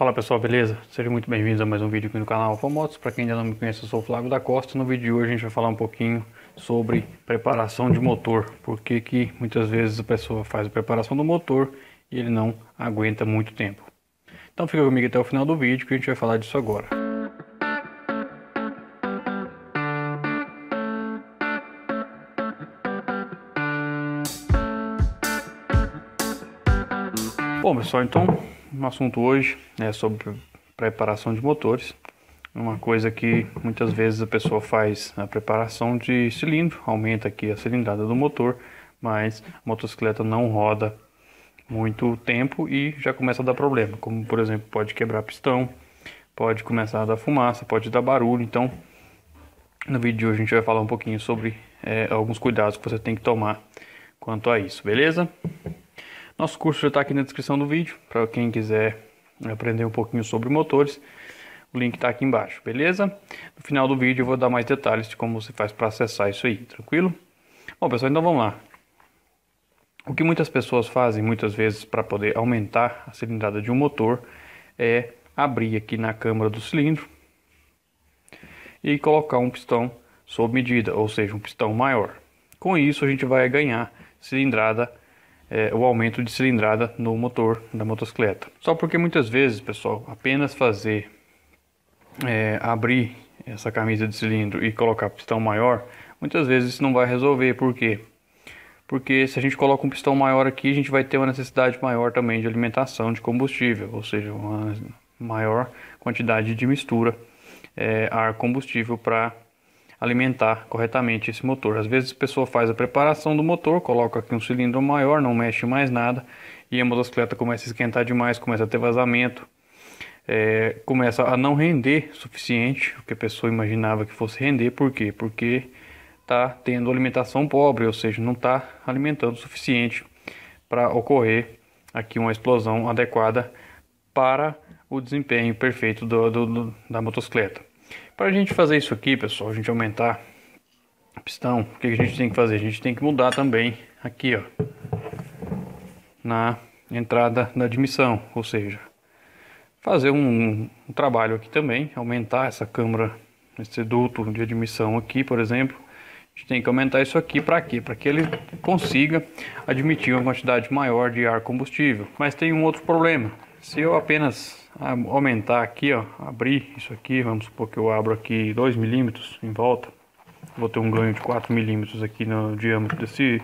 Fala pessoal, beleza? Sejam muito bem-vindos a mais um vídeo aqui no canal Motos. Para quem ainda não me conhece, eu sou o Flávio da Costa. No vídeo de hoje a gente vai falar um pouquinho sobre preparação de motor. Por que que muitas vezes a pessoa faz a preparação do motor e ele não aguenta muito tempo. Então fica comigo até o final do vídeo que a gente vai falar disso agora. Bom pessoal, então o assunto hoje é sobre preparação de motores. Uma coisa que muitas vezes a pessoa faz a preparação de cilindro, aumenta aqui a cilindrada do motor, mas a motocicleta não roda muito tempo e já começa a dar problema, como por exemplo pode quebrar pistão, pode começar a dar fumaça, pode dar barulho. Então, no vídeo de hoje a gente vai falar um pouquinho sobre é, alguns cuidados que você tem que tomar quanto a isso, beleza? Nosso curso já está aqui na descrição do vídeo, para quem quiser aprender um pouquinho sobre motores. O link está aqui embaixo, beleza? No final do vídeo eu vou dar mais detalhes de como você faz para acessar isso aí, tranquilo? Bom pessoal, então vamos lá. O que muitas pessoas fazem muitas vezes para poder aumentar a cilindrada de um motor é abrir aqui na câmara do cilindro e colocar um pistão sob medida, ou seja, um pistão maior. Com isso a gente vai ganhar cilindrada é, o aumento de cilindrada no motor da motocicleta. Só porque muitas vezes, pessoal, apenas fazer é, abrir essa camisa de cilindro e colocar pistão maior, muitas vezes isso não vai resolver. Por quê? Porque se a gente coloca um pistão maior aqui, a gente vai ter uma necessidade maior também de alimentação de combustível, ou seja, uma maior quantidade de mistura é, ar combustível para alimentar corretamente esse motor. Às vezes a pessoa faz a preparação do motor, coloca aqui um cilindro maior, não mexe mais nada e a motocicleta começa a esquentar demais, começa a ter vazamento, é, começa a não render suficiente o que a pessoa imaginava que fosse render. Por quê? Porque está tendo alimentação pobre, ou seja, não está alimentando o suficiente para ocorrer aqui uma explosão adequada para o desempenho perfeito do, do, do da motocicleta. Para a gente fazer isso aqui, pessoal, a gente aumentar o pistão, o que a gente tem que fazer? A gente tem que mudar também aqui, ó, na entrada da admissão, ou seja, fazer um, um trabalho aqui também, aumentar essa câmara, esse duto de admissão aqui, por exemplo, a gente tem que aumentar isso aqui para quê? Para que ele consiga admitir uma quantidade maior de ar combustível. Mas tem um outro problema. Se eu apenas aumentar aqui, ó, abrir isso aqui, vamos supor que eu abro aqui 2 milímetros em volta, vou ter um ganho de 4 milímetros aqui no diâmetro desse,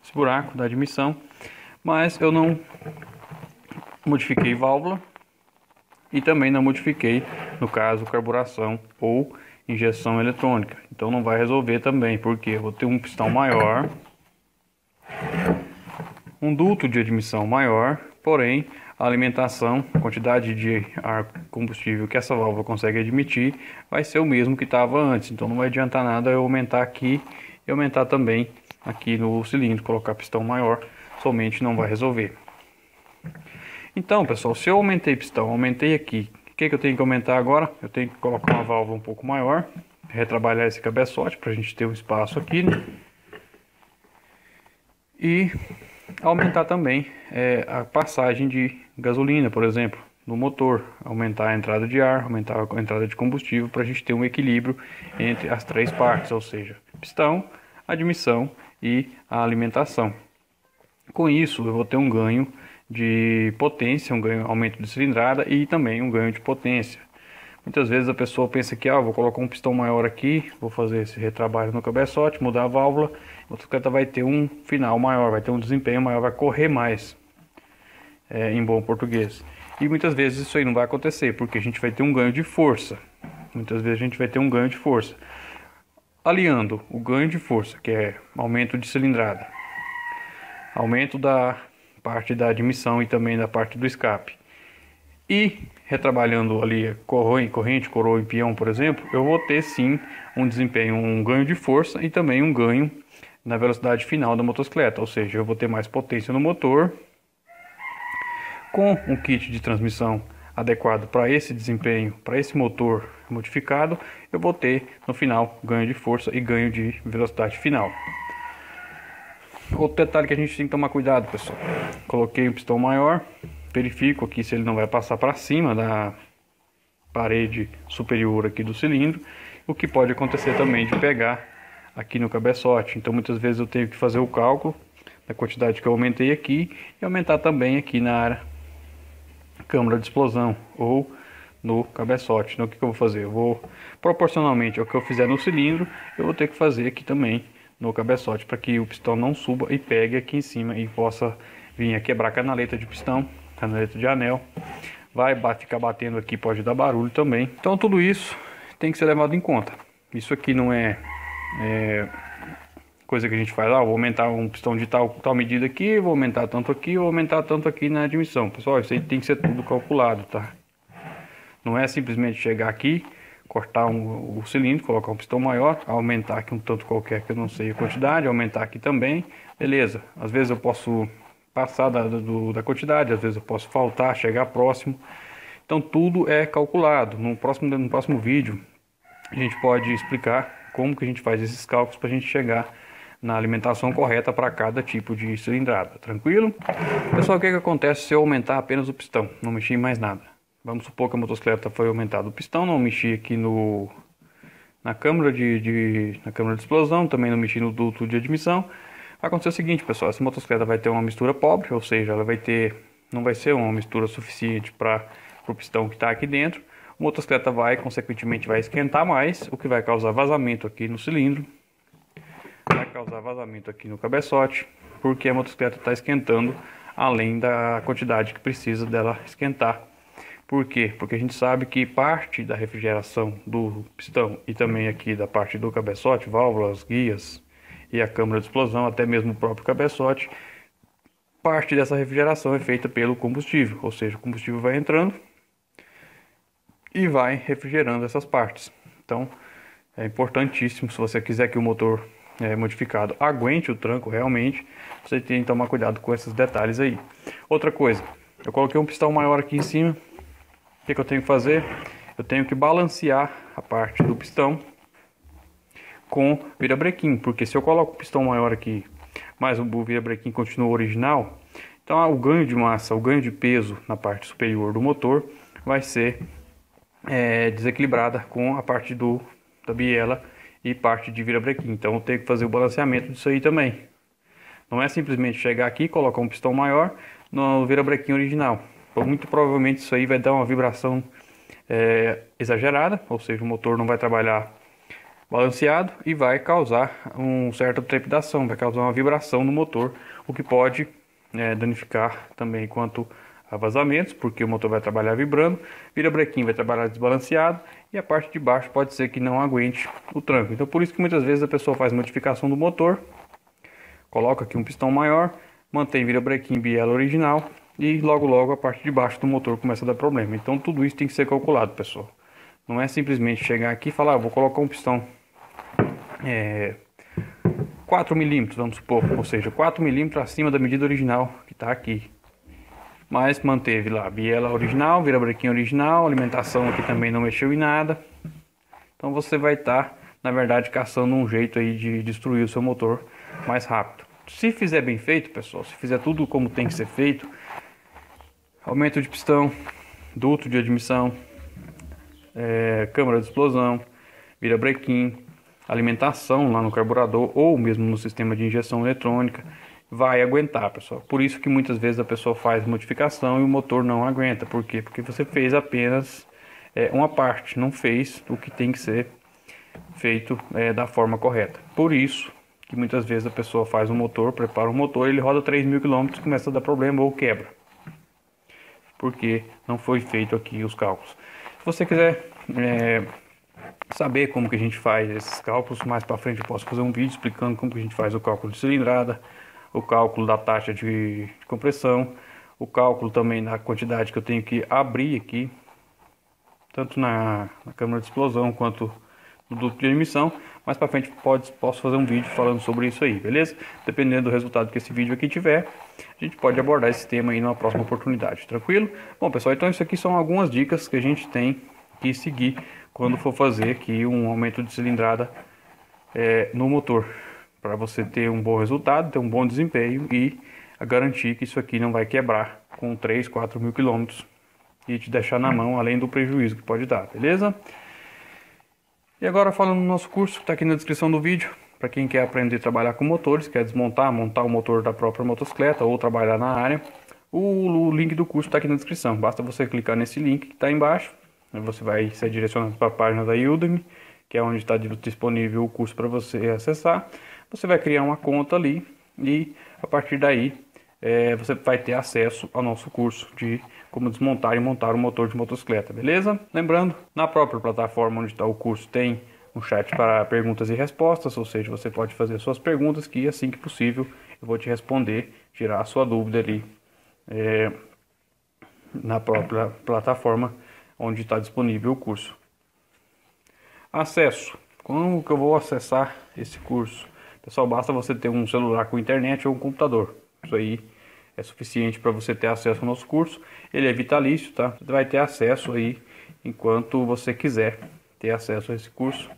desse buraco da admissão, mas eu não modifiquei válvula e também não modifiquei, no caso, carburação ou injeção eletrônica. Então não vai resolver também, porque eu vou ter um pistão maior, um duto de admissão maior, porém a alimentação, a quantidade de ar combustível que essa válvula consegue admitir vai ser o mesmo que estava antes. Então não vai adiantar nada eu aumentar aqui e aumentar também aqui no cilindro, colocar pistão maior, somente não vai resolver. Então pessoal, se eu aumentei pistão, aumentei aqui, o que, que eu tenho que aumentar agora? Eu tenho que colocar uma válvula um pouco maior, retrabalhar esse cabeçote para a gente ter um espaço aqui. Né? E aumentar também é, a passagem de gasolina, por exemplo, no motor, aumentar a entrada de ar, aumentar a entrada de combustível para a gente ter um equilíbrio entre as três partes, ou seja, pistão, admissão e a alimentação. Com isso, eu vou ter um ganho de potência, um ganho, aumento de cilindrada e também um ganho de potência. Muitas vezes a pessoa pensa que ah, vou colocar um pistão maior aqui, vou fazer esse retrabalho no cabeçote, mudar a válvula, a motocicleta vai ter um final maior, vai ter um desempenho maior, vai correr mais, é, em bom português. E muitas vezes isso aí não vai acontecer, porque a gente vai ter um ganho de força. Muitas vezes a gente vai ter um ganho de força. Aliando o ganho de força, que é aumento de cilindrada, aumento da parte da admissão e também da parte do escape, e retrabalhando ali corrente, coroa e peão, por exemplo, eu vou ter sim um desempenho, um ganho de força e também um ganho na velocidade final da motocicleta, ou seja, eu vou ter mais potência no motor com um kit de transmissão adequado para esse desempenho, para esse motor modificado, eu vou ter no final ganho de força e ganho de velocidade final. Outro detalhe que a gente tem que tomar cuidado, pessoal. Coloquei um pistão maior, verifico aqui se ele não vai passar para cima da parede superior aqui do cilindro, o que pode acontecer também de pegar aqui no cabeçote. Então muitas vezes eu tenho que fazer o cálculo da quantidade que eu aumentei aqui e aumentar também aqui na área câmara de explosão ou no cabeçote. Então o que, que eu vou fazer? Eu vou proporcionalmente ao que eu fizer no cilindro, eu vou ter que fazer aqui também no cabeçote para que o pistão não suba e pegue aqui em cima e possa vir a quebrar a canaleta de pistão, canaleta de anel. Vai ficar batendo aqui, pode dar barulho também. Então tudo isso tem que ser levado em conta. Isso aqui não é, é coisa que a gente faz, ah, vou aumentar um pistão de tal, tal medida aqui, vou aumentar tanto aqui, vou aumentar tanto aqui na admissão. Pessoal, isso aí tem que ser tudo calculado, tá? Não é simplesmente chegar aqui, cortar um, o cilindro, colocar um pistão maior, aumentar aqui um tanto qualquer que eu não sei a quantidade, aumentar aqui também, beleza. Às vezes eu posso passar da, do, da quantidade, às vezes eu posso faltar, chegar próximo. Então tudo é calculado. No próximo, no próximo vídeo a gente pode explicar como que a gente faz esses cálculos para a gente chegar na alimentação correta para cada tipo de cilindrada, tranquilo? Pessoal, o que, que acontece se eu aumentar apenas o pistão, não mexer em mais nada? Vamos supor que a motocicleta foi aumentado o pistão, não mexi aqui no na câmara de, de, na câmara de explosão, também não mexi no duto de admissão. Vai acontecer o seguinte, pessoal, essa motocicleta vai ter uma mistura pobre, ou seja, ela vai ter não vai ser uma mistura suficiente para o pistão que está aqui dentro. A motocicleta vai, consequentemente, vai esquentar mais, o que vai causar vazamento aqui no cilindro, vai causar vazamento aqui no cabeçote, porque a motocicleta está esquentando além da quantidade que precisa dela esquentar. Por quê? Porque a gente sabe que parte da refrigeração do pistão e também aqui da parte do cabeçote, válvulas, guias e a câmara de explosão, até mesmo o próprio cabeçote, parte dessa refrigeração é feita pelo combustível, ou seja, o combustível vai entrando e vai refrigerando essas partes. Então, é importantíssimo se você quiser que o motor é, modificado aguente o tranco realmente, você tem que tomar cuidado com esses detalhes aí. Outra coisa, eu coloquei um pistão maior aqui em cima. O que, que eu tenho que fazer? Eu tenho que balancear a parte do pistão com virabrequim, porque se eu coloco o pistão maior aqui, mas o virabrequim continua original, então o ganho de massa, o ganho de peso na parte superior do motor vai ser é, desequilibrada com a parte do, da biela e parte de virabrequim. Então eu tenho que fazer o balanceamento disso aí também. Não é simplesmente chegar aqui, colocar um pistão maior no virabrequim original. Muito provavelmente isso aí vai dar uma vibração é, exagerada, ou seja, o motor não vai trabalhar balanceado e vai causar um certa trepidação, vai causar uma vibração no motor, o que pode é, danificar também quanto a vazamentos, porque o motor vai trabalhar vibrando, virabrequim vai trabalhar desbalanceado e a parte de baixo pode ser que não aguente o tranco. Então por isso que muitas vezes a pessoa faz modificação do motor, coloca aqui um pistão maior, mantém virabrequim biela original e logo logo a parte de baixo do motor começa a dar problema. Então tudo isso tem que ser calculado, pessoal. Não é simplesmente chegar aqui e falar, ah, vou colocar um pistão é, 4 milímetros, vamos supor, ou seja, 4 milímetros acima da medida original que está aqui mas manteve lá a biela original, virabrequim original, alimentação aqui também não mexeu em nada. Então você vai estar, tá, na verdade, caçando um jeito aí de destruir o seu motor mais rápido. Se fizer bem feito, pessoal, se fizer tudo como tem que ser feito, aumento de pistão, duto de admissão, é, câmara de explosão, virabrequim, alimentação lá no carburador ou mesmo no sistema de injeção eletrônica, vai aguentar, pessoal. Por isso que muitas vezes a pessoa faz modificação e o motor não aguenta. Por quê? Porque você fez apenas é, uma parte, não fez o que tem que ser feito é, da forma correta. Por isso que muitas vezes a pessoa faz um motor, prepara um motor, ele roda 3 mil quilômetros, começa a dar problema ou quebra. Porque não foi feito aqui os cálculos. Se você quiser é, saber como que a gente faz esses cálculos, mais para frente eu posso fazer um vídeo explicando como que a gente faz o cálculo de cilindrada, o cálculo da taxa de compressão, o cálculo também da quantidade que eu tenho que abrir aqui, tanto na, na câmara de explosão quanto no duto de emissão. Mais para frente pode, posso fazer um vídeo falando sobre isso aí, beleza? Dependendo do resultado que esse vídeo aqui tiver, a gente pode abordar esse tema aí numa próxima oportunidade, tranquilo? Bom pessoal, então isso aqui são algumas dicas que a gente tem que seguir quando for fazer aqui um aumento de cilindrada é, no motor para você ter um bom resultado, ter um bom desempenho e garantir que isso aqui não vai quebrar com 3, 4 mil quilômetros e te deixar na mão, além do prejuízo que pode dar, beleza? E agora falando do nosso curso, que está aqui na descrição do vídeo, para quem quer aprender a trabalhar com motores, quer desmontar, montar o motor da própria motocicleta ou trabalhar na área, o, link do curso está aqui na descrição. Basta você clicar nesse link que está embaixo, você vai ser direcionado para a página da Udemy, que é onde está disponível o curso para você acessar. Você vai criar uma conta ali e a partir daí é, você vai ter acesso ao nosso curso de como desmontar e montar um motor de motocicleta, beleza? Lembrando, na própria plataforma onde está o curso tem um chat para perguntas e respostas, ou seja, você pode fazer suas perguntas que assim que possível eu vou te responder, tirar a sua dúvida ali é, na própria plataforma onde está disponível o curso. Acesso. Como que eu vou acessar esse curso? Pessoal, basta você ter um celular com internet ou um computador. Isso aí é suficiente para você ter acesso ao nosso curso. Ele é vitalício, tá? Você vai ter acesso aí enquanto você quiser ter acesso a esse curso.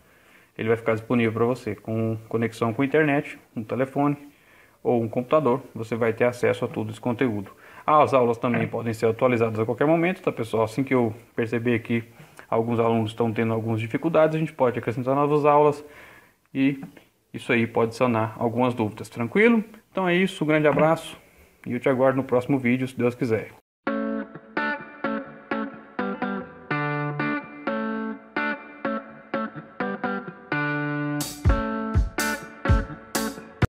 Ele vai ficar disponível para você com conexão com internet, um telefone ou um computador. Você vai ter acesso a todo esse conteúdo. As aulas também podem ser atualizadas a qualquer momento, tá pessoal? Assim que eu perceber que alguns alunos estão tendo algumas dificuldades, a gente pode acrescentar novas aulas e isso aí pode sanar algumas dúvidas, tranquilo? Então é isso, um grande abraço e eu te aguardo no próximo vídeo, se Deus quiser.